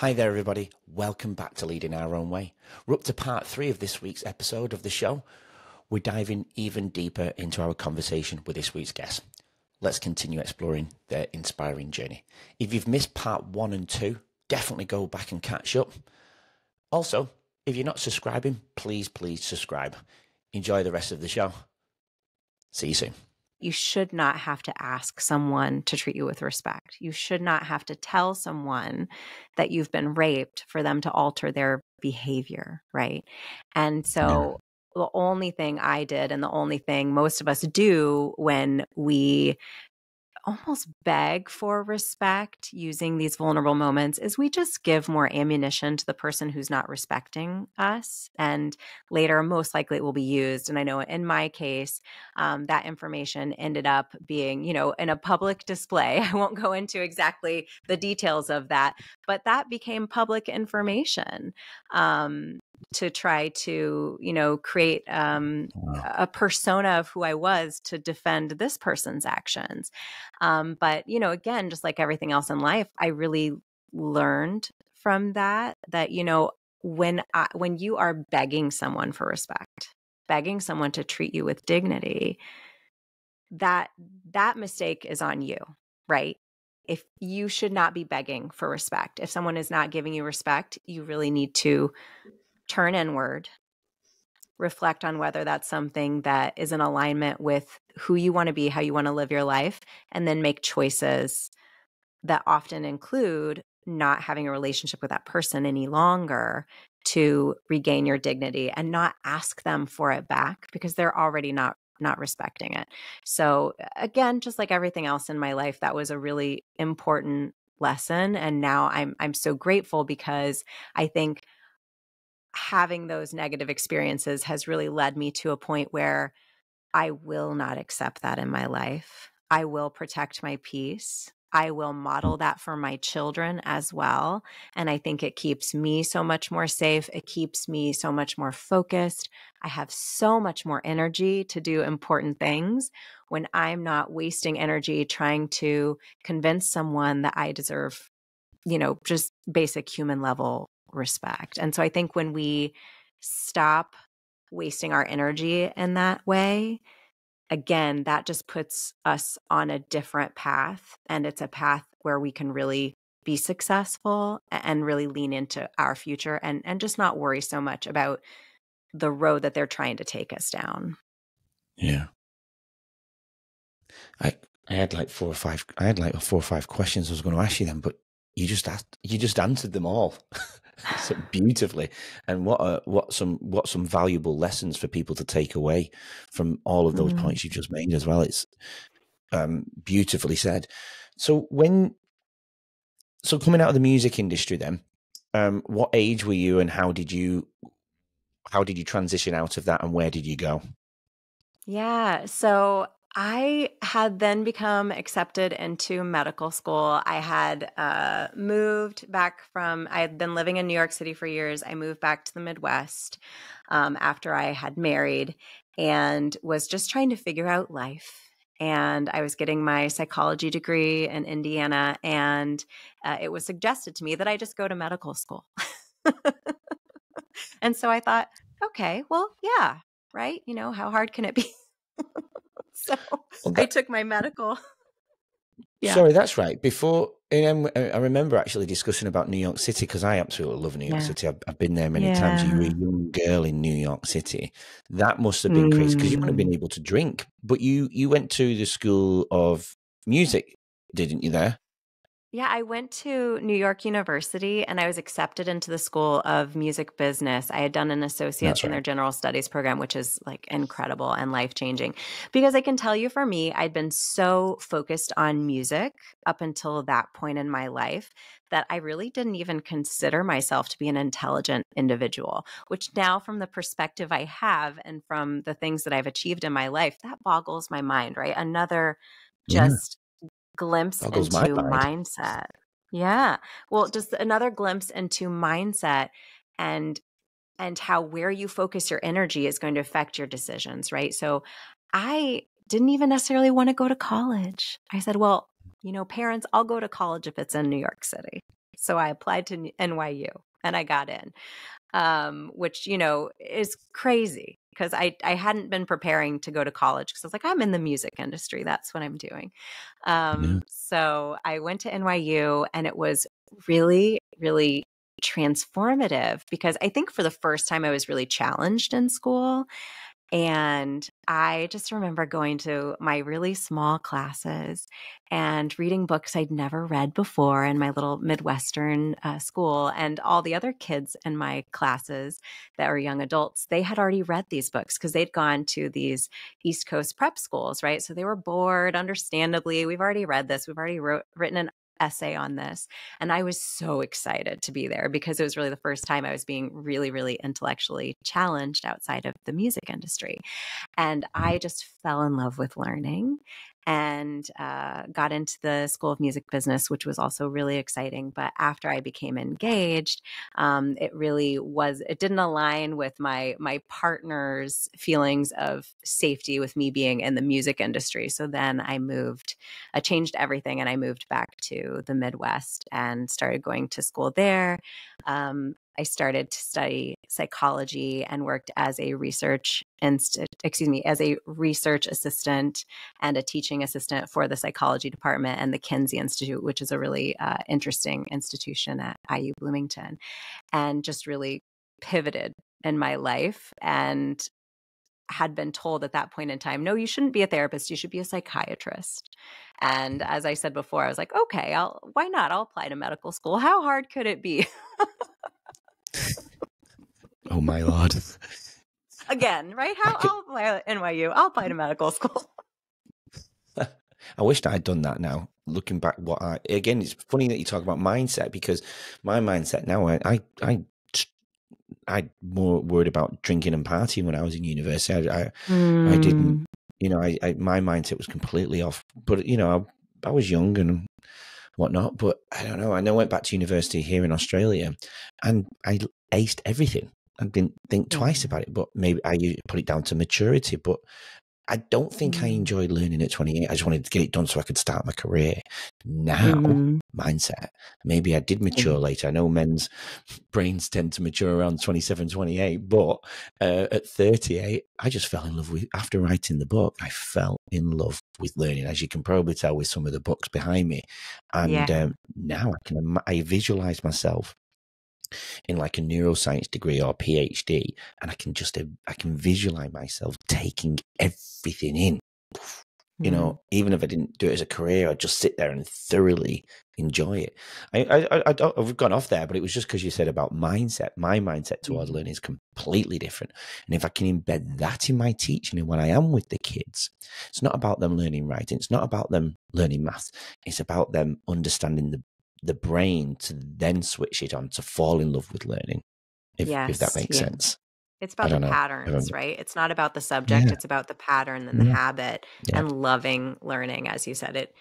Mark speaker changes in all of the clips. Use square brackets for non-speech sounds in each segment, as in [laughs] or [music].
Speaker 1: Hi there, everybody. Welcome back to Leading Our Own Way. We're up to part three of this week's episode of the show. We're diving even deeper into our conversation with this week's guest. Let's continue exploring their inspiring journey. If you've missed part one and two, definitely go back and catch up. Also, if you're not subscribing, please, please subscribe. Enjoy the rest of the show. See you soon
Speaker 2: you should not have to ask someone to treat you with respect. You should not have to tell someone that you've been raped for them to alter their behavior, right? And so yeah. the only thing I did and the only thing most of us do when we almost beg for respect using these vulnerable moments is we just give more ammunition to the person who's not respecting us. And later, most likely, it will be used. And I know in my case, um, that information ended up being, you know, in a public display. [laughs] I won't go into exactly the details of that, but that became public information. Um, to try to you know create um, a persona of who i was to defend this person's actions. Um, but you know again just like everything else in life i really learned from that that you know when I, when you are begging someone for respect begging someone to treat you with dignity that that mistake is on you right? If you should not be begging for respect if someone is not giving you respect you really need to turn inward, reflect on whether that's something that is in alignment with who you want to be, how you want to live your life, and then make choices that often include not having a relationship with that person any longer to regain your dignity and not ask them for it back because they're already not not respecting it. So again, just like everything else in my life, that was a really important lesson and now I'm I'm so grateful because I think having those negative experiences has really led me to a point where I will not accept that in my life. I will protect my peace. I will model that for my children as well. And I think it keeps me so much more safe. It keeps me so much more focused. I have so much more energy to do important things when I'm not wasting energy trying to convince someone that I deserve, you know, just basic human level respect. And so I think when we stop wasting our energy in that way, again, that just puts us on a different path. And it's a path where we can really be successful and really lean into our future and, and just not worry so much about the road that they're trying to take us down.
Speaker 1: Yeah. I I had like four or five I had like four or five questions I was going to ask you then, but you just asked you just answered them all. [laughs] [laughs] so beautifully. And what a, what some what some valuable lessons for people to take away from all of those mm. points you've just made as well. It's um, beautifully said. So when so coming out of the music industry then um, what age were you and how did you how did you transition out of that and where did you go?
Speaker 2: Yeah so I had then become accepted into medical school. I had uh, moved back from, I had been living in New York City for years. I moved back to the Midwest um, after I had married and was just trying to figure out life. And I was getting my psychology degree in Indiana, and uh, it was suggested to me that I just go to medical school. [laughs] and so I thought, okay, well, yeah, right? You know, how hard can it be? [laughs] [laughs] so well, that, I took my medical.
Speaker 1: Yeah. Sorry, that's right. Before, um, I remember actually discussing about New York City because I absolutely love New York yeah. City. I've, I've, been there many yeah. times. You were a young girl in New York City. That must have been mm. crazy because you wouldn't have been mm. able to drink. But you you went to the School of Music, didn't you? There.
Speaker 2: Yeah, I went to New York University and I was accepted into the School of Music Business. I had done an associate's right. in their general studies program, which is like incredible and life changing. Because I can tell you for me, I'd been so focused on music up until that point in my life that I really didn't even consider myself to be an intelligent individual, which now, from the perspective I have and from the things that I've achieved in my life, that boggles my mind, right? Another just glimpse into mindset. Yeah. Well, just another glimpse into mindset and and how where you focus your energy is going to affect your decisions, right? So I didn't even necessarily want to go to college. I said, well, you know, parents, I'll go to college if it's in New York City. So I applied to NYU and I got in, um, which, you know, is crazy because I, I hadn't been preparing to go to college because I was like, I'm in the music industry. That's what I'm doing. Um, yeah. So I went to NYU and it was really, really transformative because I think for the first time I was really challenged in school. And I just remember going to my really small classes and reading books I'd never read before in my little Midwestern uh, school. And all the other kids in my classes that were young adults, they had already read these books because they'd gone to these East Coast prep schools, right? So they were bored, understandably. We've already read this, we've already wrote, written an essay on this. And I was so excited to be there because it was really the first time I was being really, really intellectually challenged outside of the music industry. And I just fell in love with learning and uh, got into the School of Music business, which was also really exciting. But after I became engaged, um, it really was. It didn't align with my my partner's feelings of safety with me being in the music industry. So then I moved, I changed everything, and I moved back to the Midwest and started going to school there. Um, I started to study psychology and worked as a research inst- excuse me as a research assistant and a teaching assistant for the psychology department and the Kinsey Institute, which is a really uh, interesting institution at IU Bloomington, and just really pivoted in my life and had been told at that point in time, no, you shouldn't be a therapist. You should be a psychiatrist. And as I said before, I was like, okay, I'll, why not? I'll apply to medical school. How hard could it be? [laughs] [laughs]
Speaker 1: oh my lord!
Speaker 2: Again, right? How. I'll apply NYU. I'll apply to medical school. [laughs]
Speaker 1: I wished I had done that now. Looking back, what I again, it's funny that you talk about mindset because my mindset now, I, I, I I more worried about drinking and partying when I was in university. I, I, mm. I didn't, hmm. you know, I, I, my mindset was completely off. But you know, I, I was young and whatnot. But I don't know. I know I went back to university here in Australia, and I aced everything. I didn't think twice mm-hmm. about it, but maybe I put it down to maturity. But I don't think mm. I enjoyed learning at 28. I just wanted to get it done so I could start my career. Now, mm. mindset, maybe I did mature mm. later. I know men's [laughs] brains tend to mature around 27, 28, but uh, at 38, I just fell in love with, after writing the book, I fell in love with learning, as you can probably tell with some of the books behind me. And yeah. um, now I can, I visualize myself in like a neuroscience degree or PhD, and I can just I can visualize myself taking everything in. You know, mm. even if I didn't do it as a career, I'd just sit there and thoroughly enjoy it. I, I, I don't, I've gone off there, but it was just because you said about mindset. My mindset towards mm. learning is completely different, and if I can embed that in my teaching and when I am with the kids, it's not about them learning writing. It's not about them learning math. It's about them understanding the the brain to then switch it on to fall in love with learning, if, yes, if that makes yeah. sense.
Speaker 2: It's about the know. patterns, right? It's not about the subject, yeah. it's about the pattern and the mm-hmm. yeah. habit and loving learning, as you said. It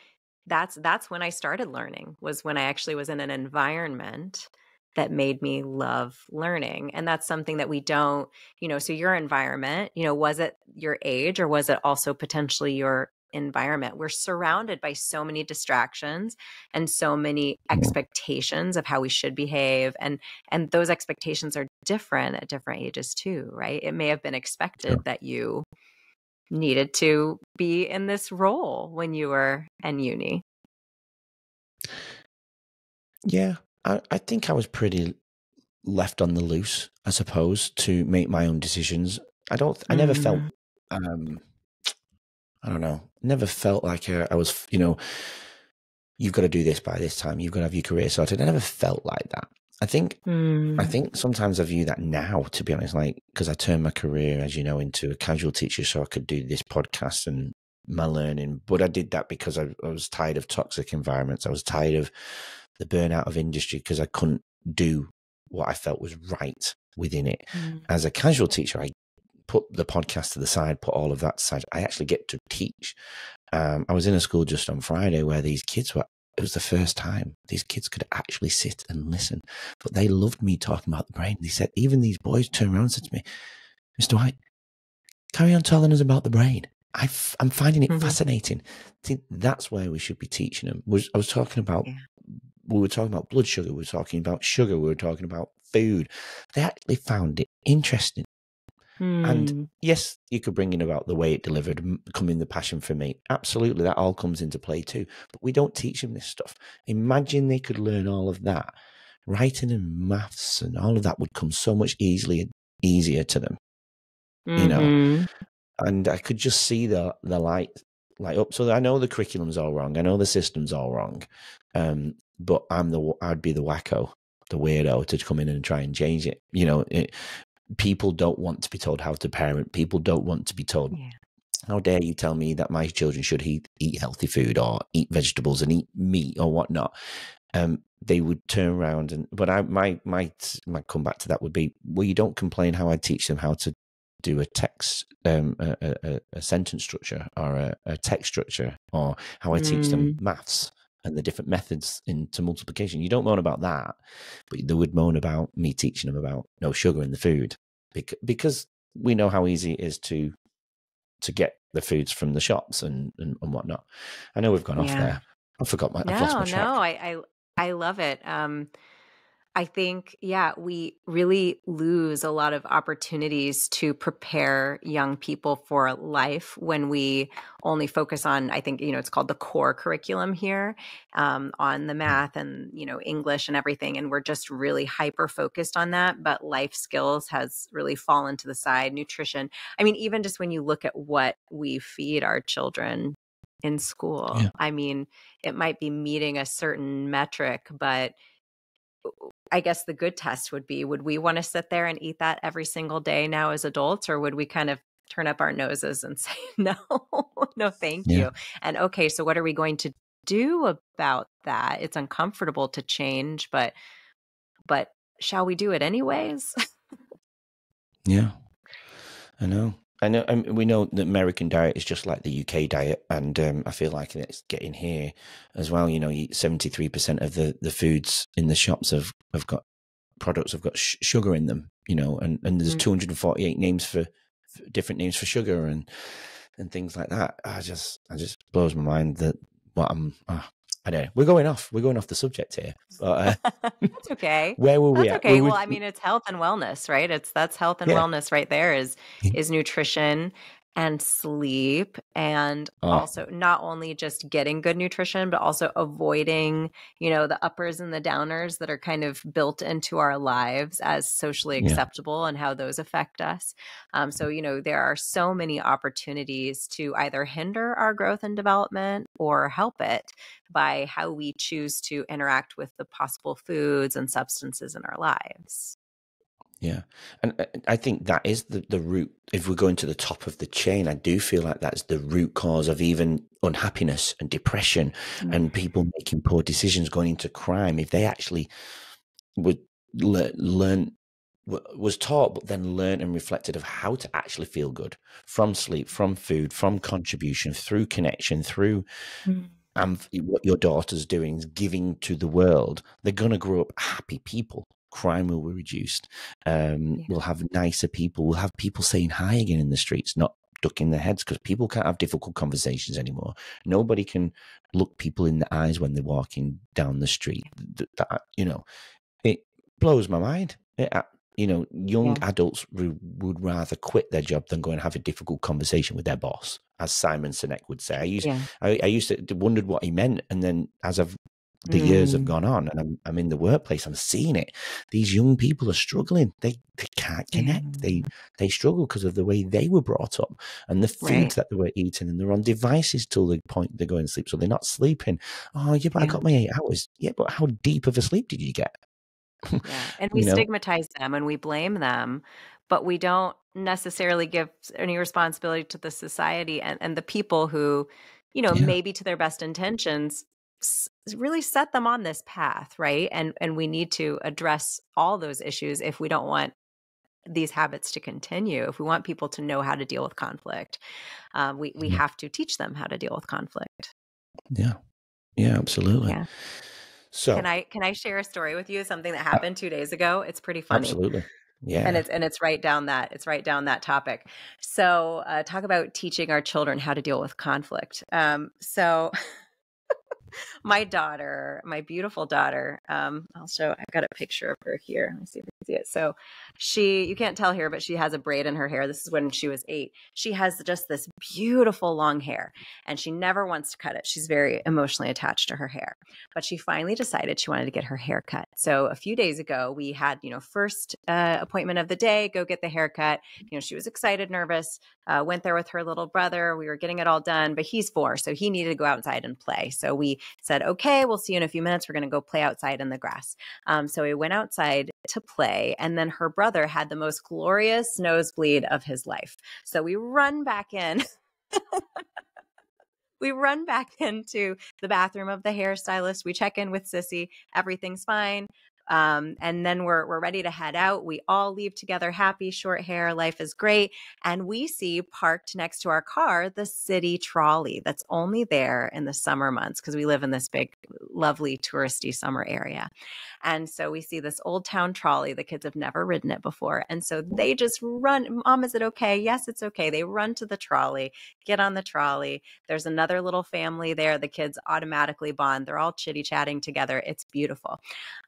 Speaker 2: that's that's when I started learning, was when I actually was in an environment that made me love learning. And that's something that we don't, you know, so your environment, you know, was it your age or was it also potentially your environment. We're surrounded by so many distractions and so many expectations of how we should behave and and those expectations are different at different ages too, right? It may have been expected yeah. that you needed to be in this role when you were in uni.
Speaker 1: Yeah, I, I think I was pretty left on the loose, I suppose, to make my own decisions. I don't. I never mm. felt um, I don't know, never felt like I was, you know, you've got to do this by this time. You've got to have your career sorted. I never felt like that. I think, mm. I think sometimes I view that now, to be honest, like, because I turned my career, as you know, into a casual teacher so I could do this podcast and my learning. But I did that because I, I was tired of toxic environments. I was tired of the burnout of industry because I couldn't do what I felt was right within it. Mm. As a casual teacher, I put the podcast to the side, put all of that aside. I actually get to teach. Um, I was in a school just on Friday where these kids were, it was the first time these kids could actually sit and listen, but they loved me talking about the brain. They said, even these boys turned around and said to me, Mr. White, carry on telling us about the brain. i f- I'm finding it mm-hmm. fascinating. See, that's where we should be teaching them. Was I was talking about yeah. we were talking about blood sugar, we were talking about sugar, we were talking about food. They actually found it interesting. And
Speaker 2: Hmm.
Speaker 1: yes, you could bring in about the way it delivered, coming the passion for me. Absolutely, that all comes into play too. But we don't teach them this stuff. Imagine they could learn all of that. Writing and maths and all of that would come so much easily easier to them. You know,
Speaker 2: Mhm.
Speaker 1: and I could just see the the light light up. So I know the curriculum's all wrong. I know the system's all wrong. Um, but I'm the I'd be the wacko, the weirdo to come in and try and change it. You know, it, people don't want to be told how to parent. People don't want to be told
Speaker 2: Yeah.
Speaker 1: how dare you tell me that my children should eat, eat healthy food or eat vegetables and eat meat or whatnot? Um, they would turn around and, but I, my, my, my comeback to that would be, well, you don't complain how I teach them how to do a text, um, a, a, a sentence structure or a, a text structure or how I teach them maths and the different methods into multiplication. You don't moan about that, but they would moan about me teaching them about no sugar in the food because, we know how easy it is to to get the foods from the shops and, and, and whatnot. I know we've gone off there. I forgot my. I've lost
Speaker 2: No,
Speaker 1: my track.
Speaker 2: no, I, I I love it. Um, I think, yeah, we really lose a lot of opportunities to prepare young people for life when we only focus on, I think, you know, it's called the core curriculum here, um, on the math and, you know, English and everything. And we're just really hyper focused on that. But life skills has really fallen to the side, nutrition. I mean, even just when you look at what we feed our children in school,
Speaker 1: Yeah.
Speaker 2: I mean, it might be meeting a certain metric, but I guess the good test would be would we want to sit there and eat that every single day now as adults, or would we kind of turn up our noses and [laughs] say, no, no, thank
Speaker 1: Yeah.
Speaker 2: you? And okay, so what are we going to do about that? It's uncomfortable to change, but but shall we do it anyways? [laughs]
Speaker 1: Yeah, I know. I know. I mean, we know the American diet is just like the UK diet, and um, I feel like it's getting here as well. You know, seventy three percent of the, the foods in the shops have, have got products have got sh- sugar in them. You know, and, and there's
Speaker 2: Mm.
Speaker 1: two hundred and forty eight names for, for different names for sugar and and things like that. I just I just blows my mind that what I'm. ah, I don't know. We're going off. We're going off the subject here. But uh, [laughs]
Speaker 2: That's okay. [laughs]
Speaker 1: where were we at?
Speaker 2: okay.
Speaker 1: We
Speaker 2: Well, I mean, it's health and wellness, right? It's that's health and
Speaker 1: Yeah.
Speaker 2: wellness right there is is nutrition and sleep and
Speaker 1: Oh.
Speaker 2: also not only just getting good nutrition but also avoiding, you know, the uppers and the downers that are kind of built into our lives as socially
Speaker 1: Yeah.
Speaker 2: acceptable and how those affect us. Um, so, you know, there are so many opportunities to either hinder our growth and development or help it by how we choose to interact with the possible foods and substances in our lives.
Speaker 1: Yeah. And uh, I think that is the, the root. If we're going to the top of the chain, I do feel like that's the root cause of even unhappiness and depression
Speaker 2: Mm.
Speaker 1: and people making poor decisions going into crime. If they actually would le- learn, was taught, but then learned and reflected of how to actually feel good from sleep, from food, from contribution, through connection, through and what your daughter's doing is giving to the world, they're going to grow up happy people. Crime will be reduced. Um,
Speaker 2: Yeah.
Speaker 1: We'll have nicer people. We'll have people saying hi again in the streets, not ducking their heads because people can't have difficult conversations anymore. Nobody can look people in the eyes when they're walking down the street. Th- That, you know, it blows my mind. It, uh, you know, young
Speaker 2: Yeah.
Speaker 1: adults w- would rather quit their job than go and have a difficult conversation with their boss, as Simon Sinek would say. I used
Speaker 2: Yeah.
Speaker 1: I, I used to wondered what he meant, and then as I've the years have
Speaker 2: Mm.
Speaker 1: gone on, and I'm I'm in the workplace, I'm seeing it. These young people are struggling. They they can't connect. They they struggle because of the way they were brought up and the food
Speaker 2: Right.
Speaker 1: that they were eating, and they're on devices till the point they're going to sleep, so they're not sleeping. Oh yeah, but I got my eight hours. Yeah, but how deep of a sleep did you get?
Speaker 2: Yeah. [laughs] And we
Speaker 1: You know?
Speaker 2: stigmatize them and we blame them, but we don't necessarily give any responsibility to the society and, and the people who, you know,
Speaker 1: Yeah.
Speaker 2: maybe to their best intentions really set them on this path, right? And and we need to address all those issues if we don't want these habits to continue. If we want people to know how to deal with conflict, um, we we have to teach them how to deal with conflict.
Speaker 1: Yeah, yeah, absolutely.
Speaker 2: Yeah.
Speaker 1: So
Speaker 2: Can I can I share a story with you? Something that happened two days ago. It's pretty funny.
Speaker 1: absolutely, yeah,
Speaker 2: and it's and it's right down that it's right down that topic so uh, talk about teaching our children how to deal with conflict um, so [laughs] my daughter, my beautiful daughter, um, show, I've got a picture of her here. Let me see if you can see it. So she, you can't tell here, but she has a braid in her hair. This is when she was eight. She has just this beautiful long hair and she never wants to cut it. She's very emotionally attached to her hair, but she finally decided she wanted to get her hair cut. So a few days ago, we had, you know, first uh, appointment of the day, go get the haircut. You know, she was excited, nervous, uh, went there with her little brother. We were getting it all done, but he's four, so he needed to go outside and play. So we said, okay, we'll see you in a few minutes. We're going to go play outside in the grass. Um, so we went outside to play, and then her brother had the most glorious nosebleed of his life. So we run back in. [laughs] we run back into the bathroom of the hairstylist. We check in with Sissy. Everything's fine. Um, and then we're we're ready to head out. We all leave together, happy, short hair, life is great. And we see parked next to our car the city trolley that's only there in the summer months because we live in this big, lovely touristy summer area. And so we see this old town trolley. The kids have never ridden it before. And so they just run, Mom, is it okay? Yes, it's okay. They run to the trolley, get on the trolley. There's another little family there. The kids automatically bond. They're all chitty chatting together. It's beautiful.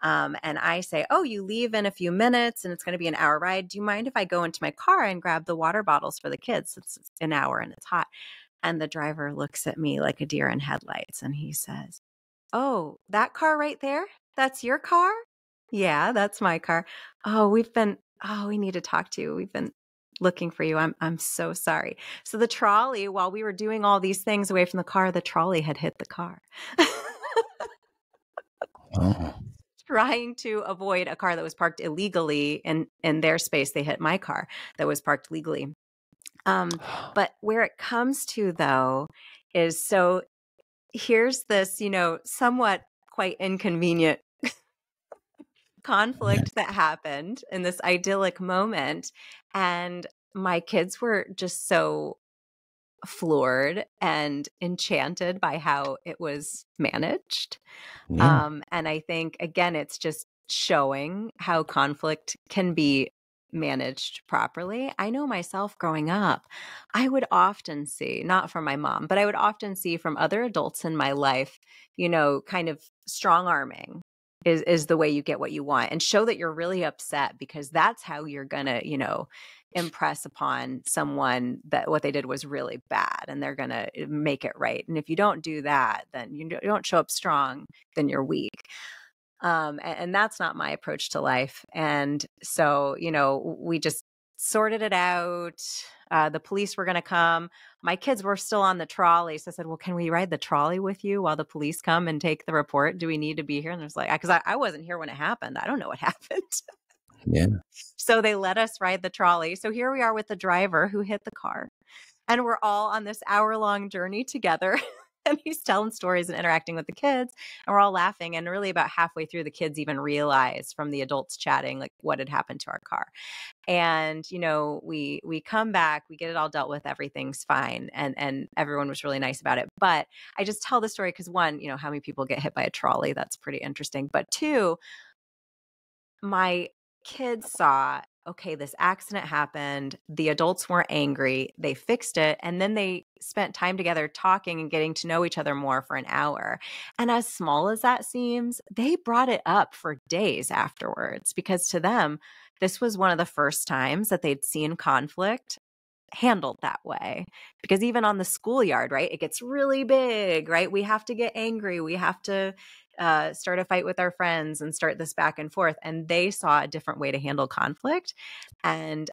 Speaker 2: Um, and I say, Oh, you leave in a few minutes and it's going to be an hour ride. Do you mind if I go into my car and grab the water bottles for the kids? It's an hour and it's hot. And the driver looks at me like a deer in headlights and he says, Oh, that car right there? That's your car? Yeah, that's my car. Oh, we've been, oh, we need to talk to you. We've been looking for you. I'm I'm so sorry. So the trolley, while we were doing all these things away from the car, the trolley had hit the car. oh. Trying to avoid a car that was parked illegally in in their space, they hit my car that was parked legally. Um, [sighs] but where it comes to though is so here's this, you know, somewhat quite inconvenient [laughs] conflict that happened in this idyllic moment. And my kids were just so floored and enchanted by how it was managed. Yeah. Um, and I think, again, it's just showing how conflict can be managed properly. I know myself growing up, I would often see, not from my mom, but I would often see from other adults in my life, you know, kind of strong arming is is the way you get what you want and show that you're really upset because that's how you're going to, you know, impress upon someone that what they did was really bad and they're going to eh, make it right. And if you don't do that, then you don't show up strong, then you're weak. Um, and, and that's not my approach to life. And so, you know, we just sorted it out. Uh, the police were going to come. My kids were still on the trolley. So I said, Well, can we ride the trolley with you while the police come and take the report? Do we need to be here? And I was like, Because I, I, wasn't here when it happened. I don't know what [laughs] happened.
Speaker 1: Yeah.
Speaker 2: so they let us ride the trolley. So here we are with the driver who hit the car. And we're all on this hour long journey together. [laughs] and he's telling stories and interacting with the kids and we're all laughing and really about halfway through the kids even realize from the adults chatting like what had happened to our car and you know we we come back we get it all dealt with everything's fine and and everyone was really nice about it but i just tell the story because one you know how many people get hit by a trolley that's pretty interesting but two my kids saw okay, this accident happened. The adults weren't angry. They fixed it. And then they spent time together talking and getting to know each other more for an hour. And as small as that seems, they brought it up for days afterwards because to them, this was one of the first times that they'd seen conflict handled that way because even on the schoolyard right it gets really big right we have to get angry we have to uh, start a fight with our friends and start this back and forth. And they saw a different way to handle conflict. And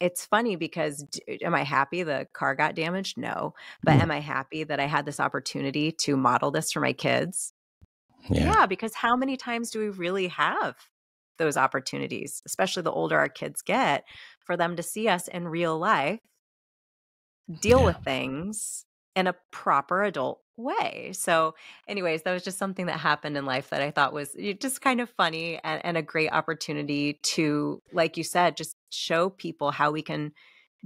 Speaker 2: it's funny because am I happy the car got damaged? No. But mm. am I happy that I had this opportunity to model this for my kids? Yeah. yeah, because how many times do we really have those opportunities, especially the older our kids get, for them to see us in real life, deal yeah. with things in a proper adult way. So, anyways, that was just something that happened in life that I thought was eh, just kind of funny and, and, a great opportunity to, like you said, just show people how we can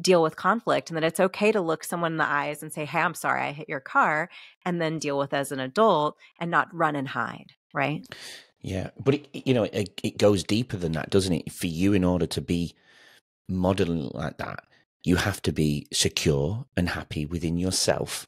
Speaker 2: deal with conflict and that it's okay to look someone in the eyes and say, Hey, I'm sorry, I hit your car, and then deal with as an adult and not run and hide. Right.
Speaker 1: Yeah. But, it, you know, it, it goes deeper than that, doesn't it? For you, in order to be modeling like that, you have to be secure and happy within yourself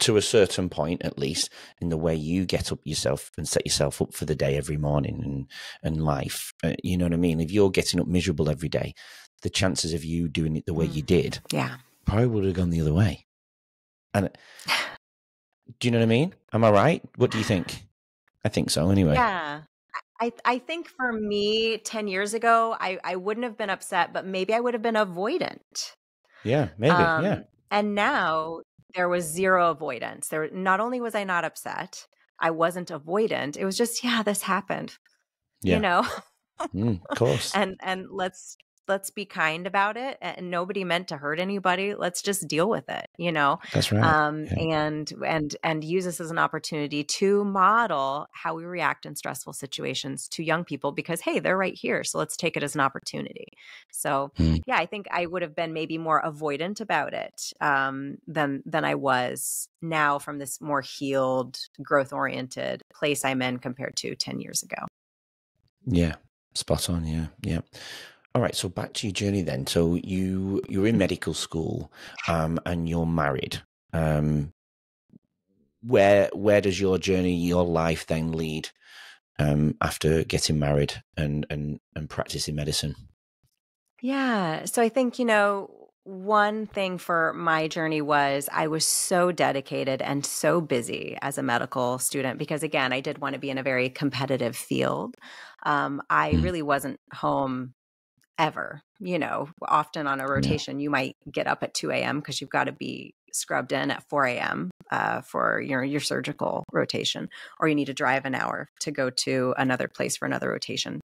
Speaker 1: to a certain point at least in the way you get up yourself and set yourself up for the day every morning and and life uh, you know what i mean? If you're getting up miserable every day the chances of you doing it the way mm. you did
Speaker 2: yeah.
Speaker 1: probably would have gone the other way. And [sighs] do you know what i mean? Am i right? What do you think? I think so anyway.
Speaker 2: Yeah. I, I think for me 10 years ago I, I wouldn't have been upset but maybe i would have been avoidant
Speaker 1: yeah maybe um, yeah
Speaker 2: and now there was zero avoidance. There not only was I not upset, I wasn't avoidant. It was just, yeah, this happened. Yeah. You know?
Speaker 1: mm, of course. [laughs]
Speaker 2: and and let's let's be kind about it and nobody meant to hurt anybody let's just deal with it you know
Speaker 1: that's right um,
Speaker 2: yeah. and and and use this as an opportunity to model how we react in stressful situations to young people because hey they're right here so let's take it as an opportunity so mm. yeah i think i would have been maybe more avoidant about it um, than than i was now from this more healed growth oriented place i'm in compared to 10 years ago
Speaker 1: yeah spot on yeah yeah all right, so back to your journey then. So you you're in medical school, um, and you're married. Um, where where does your journey, your life then lead um, after getting married and and and practicing medicine?
Speaker 2: Yeah, so I think you know one thing for my journey was I was so dedicated and so busy as a medical student because again I did want to be in a very competitive field. Um, I mm. really wasn't home ever. You know, often on a rotation, yeah. you might get up at 2 a.m. because you've got to be scrubbed in at 4 a.m. Uh, for your your surgical rotation, or you need to drive an hour to go to another place for another rotation.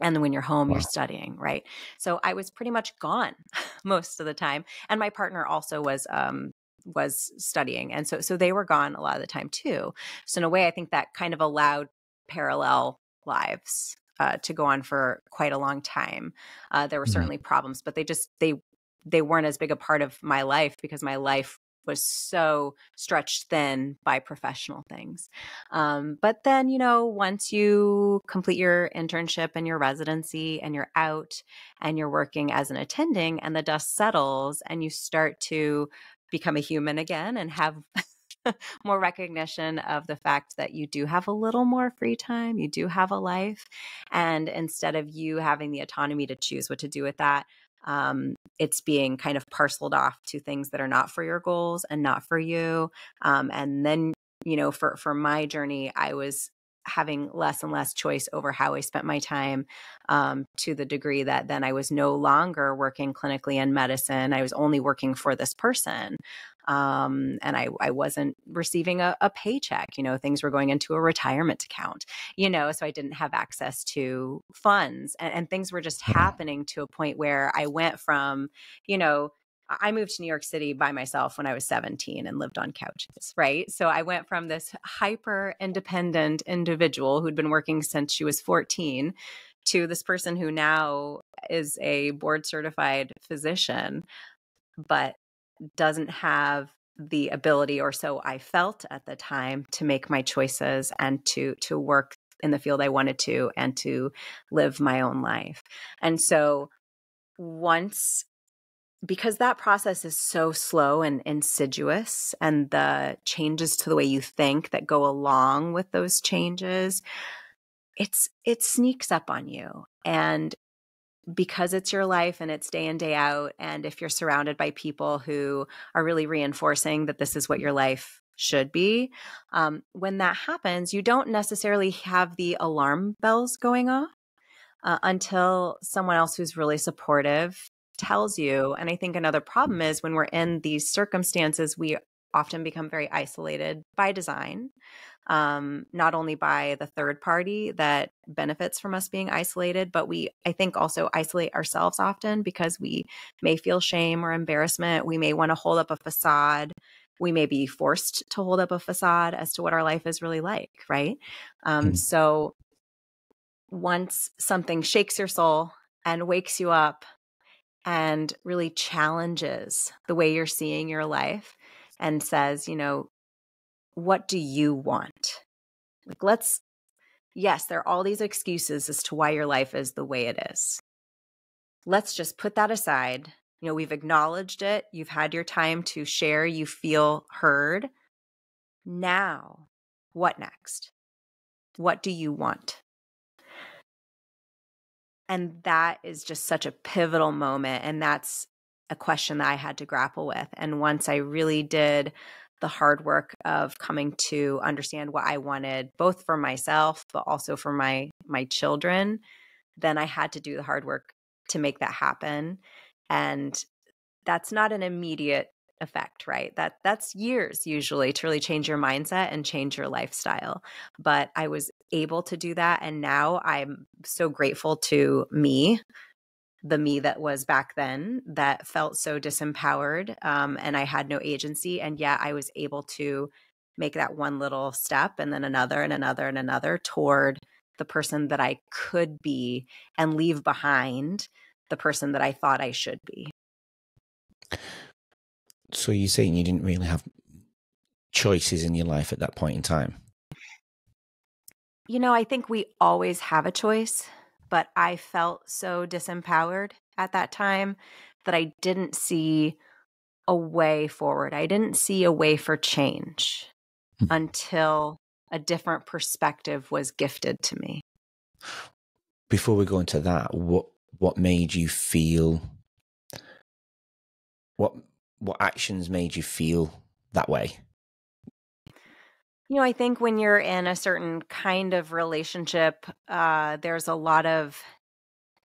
Speaker 2: And then when you're home, wow. you're studying, right? So I was pretty much gone [laughs] most of the time, and my partner also was um, was studying, and so so they were gone a lot of the time too. So in a way, I think that kind of allowed parallel lives uh, to go on for quite a long time. Uh, there were mm-hmm. certainly problems, but they just they they weren't as big a part of my life because my life was so stretched thin by professional things. Um, but then, you know, once you complete your internship and your residency and you're out and you're working as an attending and the dust settles and you start to become a human again and have [laughs] more recognition of the fact that you do have a little more free time, you do have a life. And instead of you having the autonomy to choose what to do with that, um, it's being kind of parceled off to things that are not for your goals and not for you. Um, and then, you know, for for my journey, I was having less and less choice over how I spent my time um, to the degree that then I was no longer working clinically in medicine. I was only working for this person um, and I, I wasn't receiving a, a paycheck. You know, things were going into a retirement account. You know, so I didn't have access to funds, and, and things were just mm-hmm. happening to a point where I went from, you know, I moved to New York City by myself when I was 17 and lived on couches, right? So I went from this hyper independent individual who'd been working since she was 14 to this person who now is a board certified physician, but doesn't have the ability or so I felt at the time to make my choices and to to work in the field I wanted to and to live my own life. And so once because that process is so slow and insidious and the changes to the way you think that go along with those changes it's it sneaks up on you and because it's your life and it's day in day out and if you're surrounded by people who are really reinforcing that this is what your life should be um, when that happens you don't necessarily have the alarm bells going off uh, until someone else who's really supportive tells you and i think another problem is when we're in these circumstances we often become very isolated by design um, not only by the third party that benefits from us being isolated, but we, I think, also isolate ourselves often because we may feel shame or embarrassment. We may want to hold up a facade. We may be forced to hold up a facade as to what our life is really like, right? Um, mm. So once something shakes your soul and wakes you up and really challenges the way you're seeing your life and says, you know, what do you want? Like, let's, yes, there are all these excuses as to why your life is the way it is. Let's just put that aside. You know, we've acknowledged it. You've had your time to share. You feel heard. Now, what next? What do you want? And that is just such a pivotal moment. And that's a question that I had to grapple with. And once I really did the hard work of coming to understand what I wanted, both for myself, but also for my my children, then I had to do the hard work to make that happen. And that's not an immediate effect, right? That that's years usually to really change your mindset and change your lifestyle. But I was able to do that and now I'm so grateful to me the me that was back then that felt so disempowered um, and I had no agency. And yet I was able to make that one little step and then another and another and another toward the person that I could be and leave behind the person that I thought I should be.
Speaker 1: So you're saying you didn't really have choices in your life at that point in time?
Speaker 2: You know, I think we always have a choice, but I felt so disempowered at that time that I didn't see a way forward. I didn't see a way for change hmm. until a different perspective was gifted to me.
Speaker 1: Before we go into that, what what made you feel what what actions made you feel that way?
Speaker 2: You know, I think when you're in a certain kind of relationship, uh, there's a lot of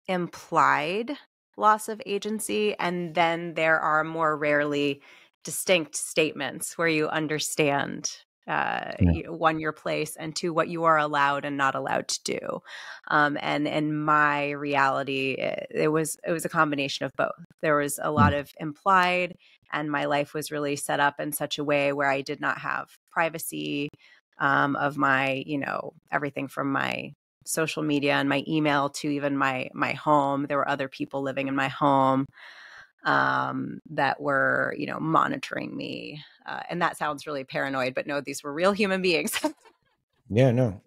Speaker 2: implied loss of agency. And then there are more rarely distinct statements where you understand uh, yeah. one your place and two what you are allowed and not allowed to do um, and in my reality it, it, was it was a combination of both there was a lot mm. of implied and my life was really set up in such a way where i did not have privacy um, of my you know everything from my social media and my email to even my my home there were other people living in my home um, that were you know monitoring me uh, and that sounds really paranoid but no these were real human beings [laughs]
Speaker 1: yeah no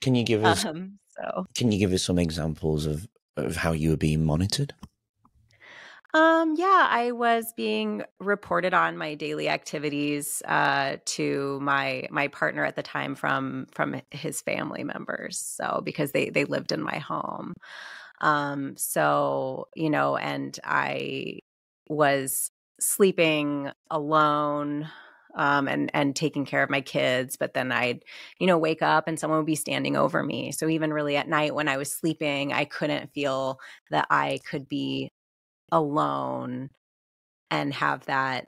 Speaker 1: can you give us um, so can you give us some examples of of how you were being monitored
Speaker 2: um, yeah, I was being reported on my daily activities uh, to my my partner at the time from from his family members. So because they they lived in my home. Um, so you know, and I was sleeping alone um, and and taking care of my kids. But then I'd, you know, wake up and someone would be standing over me. So even really at night when I was sleeping, I couldn't feel that I could be alone and have that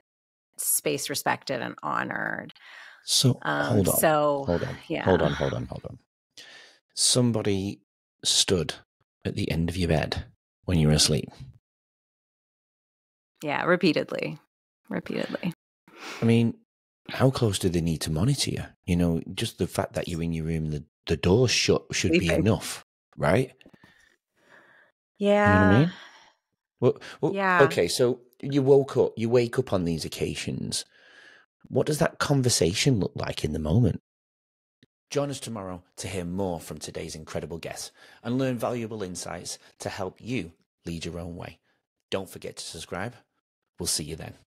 Speaker 2: space respected and honored.
Speaker 1: So um, hold on. So hold on. Yeah. Hold on. Hold on. Hold on. Somebody stood at the end of your bed when you were asleep.
Speaker 2: Yeah, repeatedly, repeatedly.
Speaker 1: I mean, how close do they need to monitor you? You know, just the fact that you're in your room, the the door shut should Sleeping. be enough, right?
Speaker 2: Yeah. You know I mean?
Speaker 1: Well, well, yeah. Okay, so you woke up, you wake up on these occasions. What does that conversation look like in the moment? Join us tomorrow to hear more from today's incredible guests and learn valuable insights to help you lead your own way. Don't forget to subscribe. We'll see you then.